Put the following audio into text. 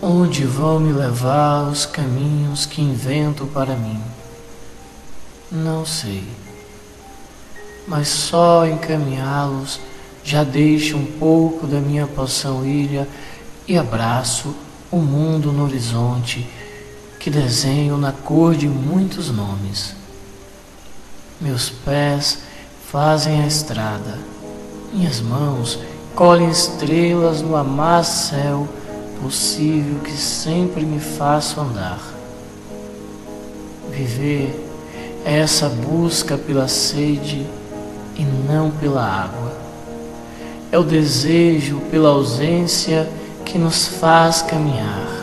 Onde vão me levar os caminhos que invento para mim? Não sei. Mas só encaminhá-los já deixo um pouco da minha poção ilha e abraço o mundo no horizonte que desenho na cor de muitos nomes. Meus pés fazem a estrada, minhas mãos colhem estrelas no amar céu possível que sempre me faço andar. Viver é essa busca pela sede e não pela água. É o desejo pela ausência que nos faz caminhar.